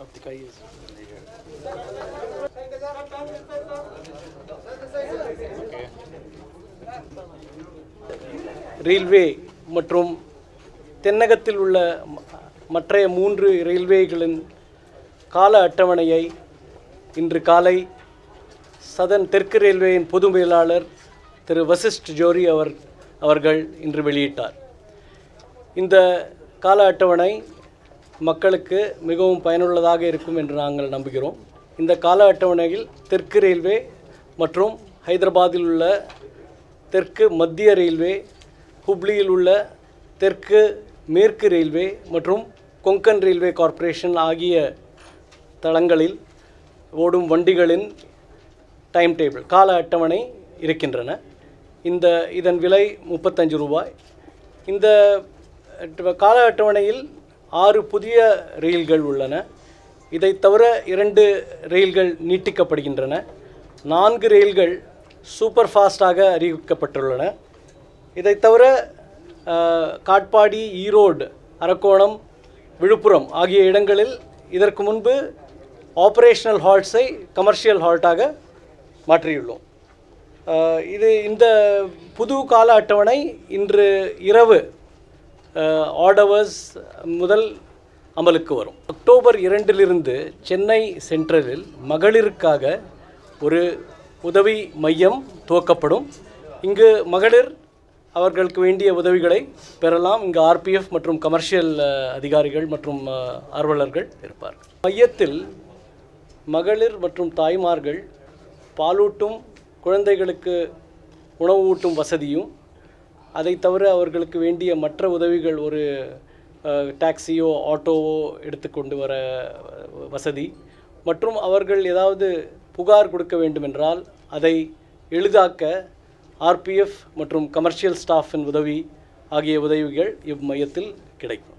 அப்படி கை ரயில்வே மற்றும் தென்னகத்தில் உள்ள மற்றைய மூன்று ரயில்வேகளின் கால அட்டவணையை இன்று காலை சதன் தெற்கு ரயில்வேயின் பொது மேலாளர் திரு வசிஷ்ட் ஜோரி அவர் அவர்கள் இன்று வெளியிட்டார். இந்த கால அட்டவணை மக்களுக்கு மிகவும் பயனுள்ளதாக இருக்கும் என்று நாங்கள் நம்புகிறோம். இந்த கால அட்டவணையில் தெற்கு ரயில்வே மற்றும் ஹைதராபாத்தில் உள்ள தெற்கு மத்திய ரயில்வே ஹுப்ளியில் உள்ள தெற்கு மேற்கு ரயில்வே மற்றும் கொங்கன் ரயில்வே கார்ப்பரேஷன் ஆகிய தளங்களில் ஓடும் வண்டிகளின் டைம் டேபிள் கால அட்டவணை இருக்கின்றன. இந்த இதன் விலை முப்பத்தஞ்சு ரூபாய். இந்த கால அட்டவணையில் ஆறு புதிய ரயில்கள் உள்ளன. இதை தவிர இரண்டு ரயில்கள் நீட்டிக்கப்படுகின்றன. நான்கு ரயில்கள் சூப்பர் ஃபாஸ்டாக அறிவிக்கப்பட்டுள்ளன. இதை தவிர காட்பாடி ஈரோடு அரக்கோணம் விழுப்புரம் ஆகிய இடங்களில் இதற்கு முன்பு ஆப்ரேஷனல் ஹால்ட்ஸை கமர்ஷியல் ஹால்ட்டாக மாற்றியுள்ளோம். இது இந்த புது கால அட்டவணை இன்று இரவு ஆர்டவர்ஸ் முதல் அமலுக்கு வரும். அக்டோபர் இரண்டிலிருந்து சென்னை சென்ட்ரலில் மகளிருக்காக ஒரு உதவி மையம் துவக்கப்படும். இங்கு மகளிர் அவர்களுக்கு வேண்டிய உதவிகளை பெறலாம். இங்கு ஆர்பிஎஃப் மற்றும் கமர்ஷியல் அதிகாரிகள் மற்றும் ஆர்வலர்கள் இருப்பார்கள். மையத்தில் மகளிர் மற்றும் தாய்மார்கள் பாலூட்டும் குழந்தைகளுக்கு உணவு ஊட்டும் வசதியும் அதை தவிர அவர்களுக்கு வேண்டிய மற்ற உதவிகள் ஒரு டாக்ஸியோ ஆட்டோவோ எடுத்துக்கொண்டு வர வசதி. மற்றும் அவர்கள் ஏதாவது புகார் கொடுக்க வேண்டுமென்றால் அதை எளிதாக்க ஆர்பிஎஃப் மற்றும் கமர்ஷியல் ஸ்டாஃபின் உதவி ஆகிய உதவிகள் இம்மையத்தில் கிடைக்கும்.